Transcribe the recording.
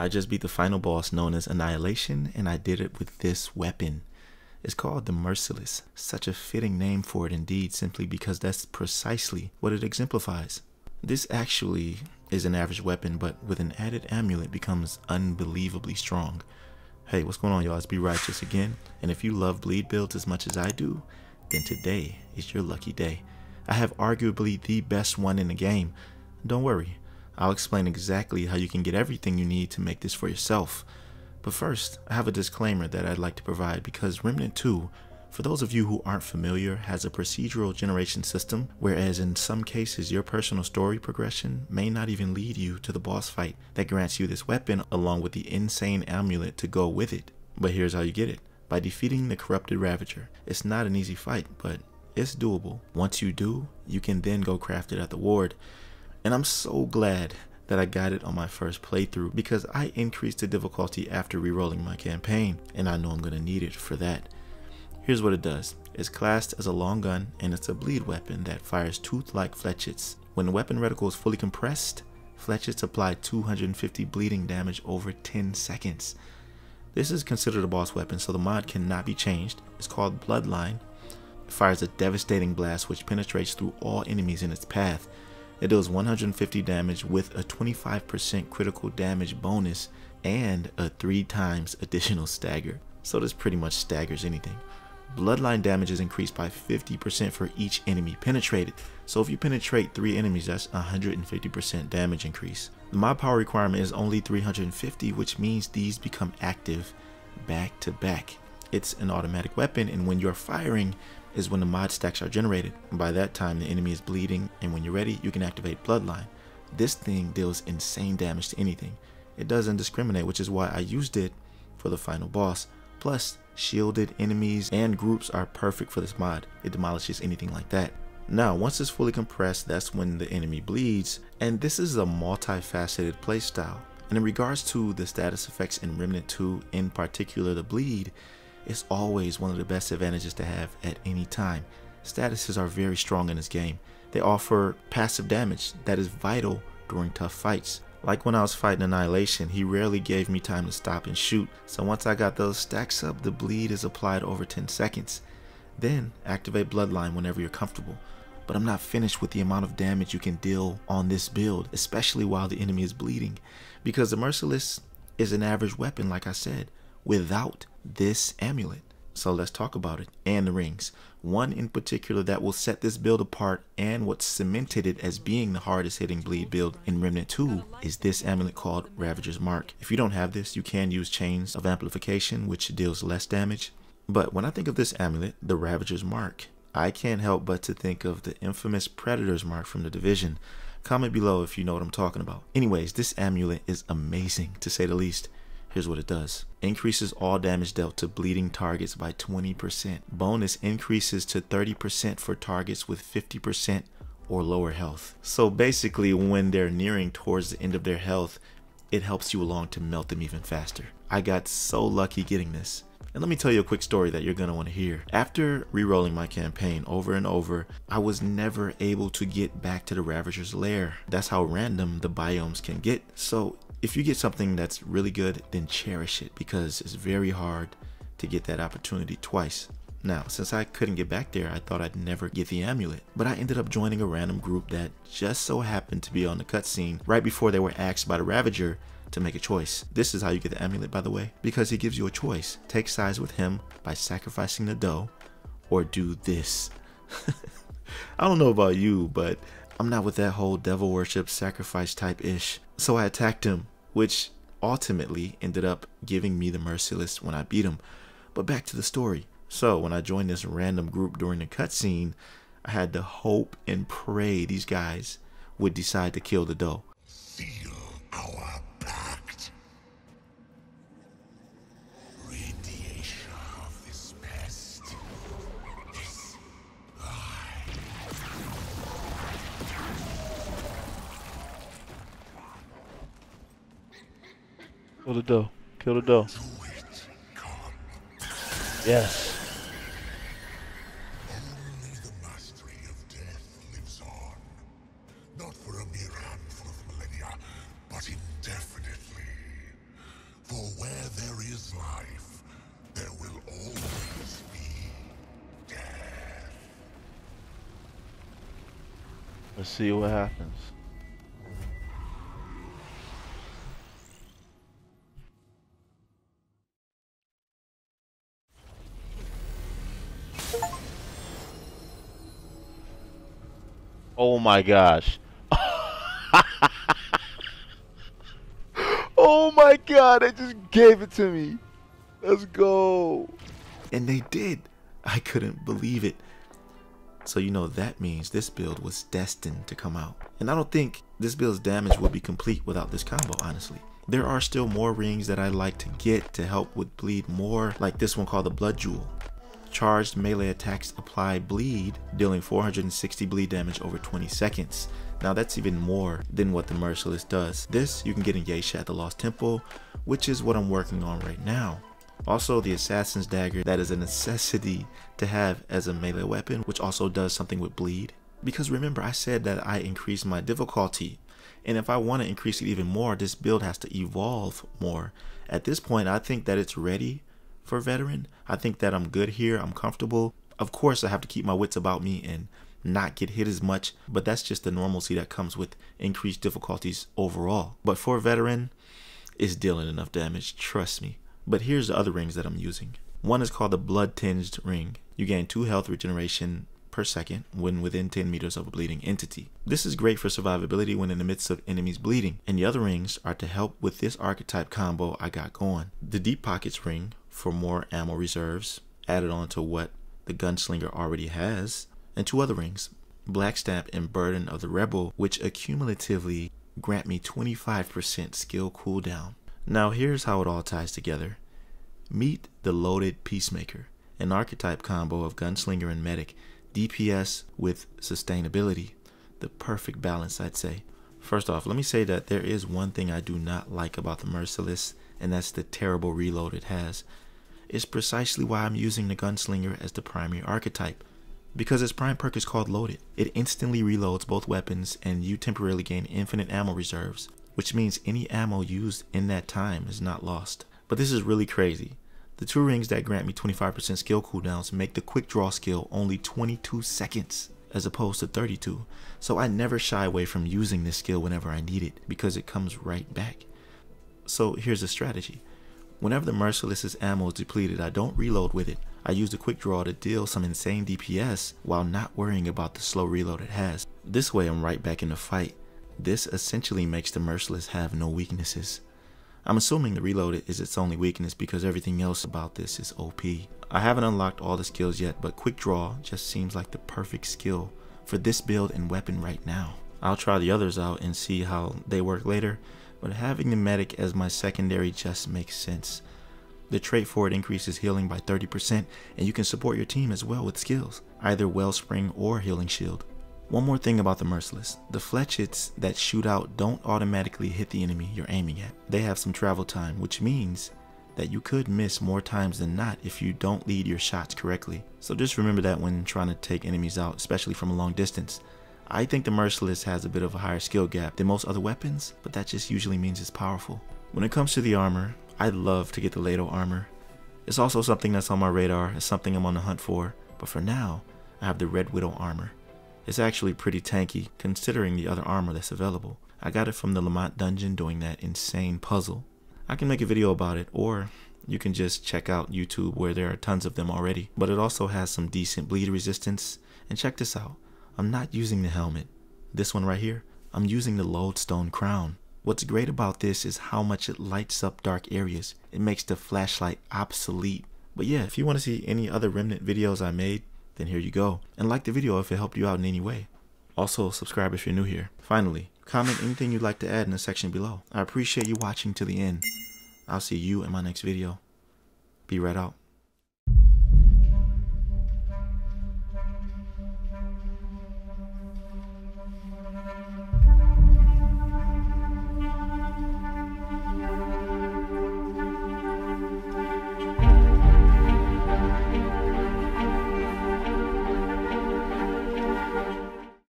I just beat the final boss known as Annihilation, and I did it with this weapon. It's called the Merciless. Such a fitting name for it indeed, simply because that's precisely what it exemplifies. This actually is an average weapon, but with an added amulet becomes unbelievably strong. Hey, what's going on y'all? It's Be Righteous again, and if you love bleed builds as much as I do, then today is your lucky day. I have arguably the best one in the game. Don't worry, I'll explain exactly how you can get everything you need to make this for yourself. But first, I have a disclaimer that I'd like to provide because Remnant 2, for those of you who aren't familiar, has a procedural generation system, whereas in some cases your personal story progression may not even lead you to the boss fight that grants you this weapon along with the insane amulet to go with it. But here's how you get it. By defeating the corrupted Ravager. It's not an easy fight, but it's doable. Once you do, you can then go craft it at the ward and I'm so glad that I got it on my first playthrough because I increased the difficulty after re-rolling my campaign and I know I'm going to need it for that. Here's what it does. It's classed as a long gun and it's a bleed weapon that fires tooth-like flechettes. When the weapon reticle is fully compressed, flechettes apply 250 bleeding damage over 10 seconds. This is considered a boss weapon so the mod cannot be changed. It's called Bloodline. It fires a devastating blast which penetrates through all enemies in its path it deals 150 damage with a 25% critical damage bonus and a 3 times additional stagger. So this pretty much staggers anything. Bloodline damage is increased by 50% for each enemy penetrated. So if you penetrate 3 enemies, that's 150% damage increase. The mod power requirement is only 350, which means these become active back to back. It's an automatic weapon and when you're firing, is when the mod stacks are generated. By that time, the enemy is bleeding, and when you're ready, you can activate Bloodline. This thing deals insane damage to anything. It doesn't discriminate, which is why I used it for the final boss. Plus, shielded enemies and groups are perfect for this mod. It demolishes anything like that. Now, once it's fully compressed, that's when the enemy bleeds, and this is a multifaceted playstyle. And in regards to the status effects in Remnant 2, in particular the bleed, is always one of the best advantages to have at any time. Statuses are very strong in this game. They offer passive damage that is vital during tough fights. Like when I was fighting Annihilation, he rarely gave me time to stop and shoot, so once I got those stacks up, the bleed is applied over 10 seconds. Then, activate Bloodline whenever you're comfortable. But I'm not finished with the amount of damage you can deal on this build, especially while the enemy is bleeding, because the Merciless is an average weapon like I said, without this amulet. So let's talk about it and the rings. One in particular that will set this build apart and what cemented it as being the hardest hitting bleed build in Remnant 2 is this amulet called Ravager's Mark. If you don't have this, you can use Chains of Amplification, which deals less damage. But when I think of this amulet, the Ravager's Mark, I can't help but to think of the infamous Predator's Mark from the Division. Comment below if you know what I'm talking about. Anyways, this amulet is amazing to say the least. Here's what it does. Increases all damage dealt to bleeding targets by 20%. Bonus increases to 30% for targets with 50% or lower health. So basically when they're nearing towards the end of their health, it helps you along to melt them even faster. I got so lucky getting this. And let me tell you a quick story that you're want to hear. After re-rolling my campaign over and over, I was never able to get back to the Ravager's lair. That's how random the biomes can get. So if you get something that's really good, then cherish it because it's very hard to get that opportunity twice. Now, since I couldn't get back there, I thought I'd never get the amulet. But I ended up joining a random group that just so happened to be on the cutscene right before they were asked by the Ravager to make a choice. This is how you get the amulet, by the way, because he gives you a choice. Take sides with him by sacrificing the Doe, or do this. I don't know about you, but I'm not with that whole devil worship sacrifice type ish. So I attacked him, which ultimately ended up giving me the merciless when I beat him. But back to the story. So when I joined this random group during the cutscene, I had to hope and pray these guys would decide to kill the Doe. Indefinitely. the where Kill the be death. Let's see what happens. Oh my gosh. oh my god, they just gave it to me. Let's go. And they did. I couldn't believe it. So you know that means this build was destined to come out. And I don't think this build's damage would be complete without this combo, honestly. There are still more rings that I'd like to get to help with bleed more, like this one called the Blood Jewel. Charged melee attacks apply bleed, dealing 460 bleed damage over 20 seconds. Now that's even more than what the Merciless does. This you can get in Yaesha at the Lost Temple, which is what I'm working on right now. Also the Assassin's Dagger that is a necessity to have as a melee weapon, which also does something with bleed. Because remember I said that I increased my difficulty, and if I want to increase it even more, this build has to evolve more. At this point I think that it's ready for veteran. I think that I'm good here. I'm comfortable. Of course, I have to keep my wits about me and not get hit as much, but that's just the normalcy that comes with increased difficulties overall. But for a veteran, it's dealing enough damage, trust me. But here's the other rings that I'm using. One is called the Blood Tinged Ring. You gain 2 health regeneration per second when within 10 meters of a bleeding entity. This is great for survivability when in the midst of enemies bleeding. And the other rings are to help with this archetype combo I got going. The Deep Pockets ring for more ammo reserves added on to what the gunslinger already has, and two other rings, Black Stamp and Burden of the Rebel, which accumulatively grant me 25% skill cooldown. Now here's how it all ties together. Meet the Loaded Peacemaker, an archetype combo of gunslinger and medic, DPS with sustainability, the perfect balance I'd say. First off, let me say that there is one thing I do not like about the Merciless, and that's the terrible reload it has is precisely why I'm using the Gunslinger as the primary archetype. Because its prime perk is called Loaded, it instantly reloads both weapons and you temporarily gain infinite ammo reserves, which means any ammo used in that time is not lost. But this is really crazy. The two rings that grant me 25% skill cooldowns make the quick draw skill only 22 seconds as opposed to 32, so I never shy away from using this skill whenever I need it because it comes right back. So here's a strategy. Whenever the Merciless's ammo is depleted, I don't reload with it. I use the quick draw to deal some insane DPS while not worrying about the slow reload it has. This way I'm right back in the fight. This essentially makes the Merciless have no weaknesses. I'm assuming the reload is its only weakness because everything else about this is OP. I haven't unlocked all the skills yet, but quick draw just seems like the perfect skill for this build and weapon right now. I'll try the others out and see how they work later, but having the medic as my secondary just makes sense. The trait for it increases healing by 30% and you can support your team as well with skills, either Wellspring or Healing Shield. One more thing about the Merciless, the flechettes that shoot out don't automatically hit the enemy you're aiming at. They have some travel time, which means that you could miss more times than not if you don't lead your shots correctly. So just remember that when trying to take enemies out, especially from a long distance. I think the Merciless has a bit of a higher skill gap than most other weapons, but that just usually means it's powerful. When it comes to the armor, I'd love to get the Leto armor. It's also something that's on my radar, it's something I'm on the hunt for, but for now, I have the Red Widow armor. It's actually pretty tanky considering the other armor that's available. I got it from the Lamont dungeon doing that insane puzzle. I can make a video about it, or you can just check out YouTube where there are tons of them already. But it also has some decent bleed resistance, and check this out. I'm not using the helmet. This one right here, I'm using the lodestone crown. What's great about this is how much it lights up dark areas. It makes the flashlight obsolete. But yeah, if you want to see any other Remnant videos I made, then here you go. And like the video if it helped you out in any way. Also, subscribe if you're new here. Finally, comment anything you'd like to add in the section below. I appreciate you watching to the end. I'll see you in my next video. Be right out.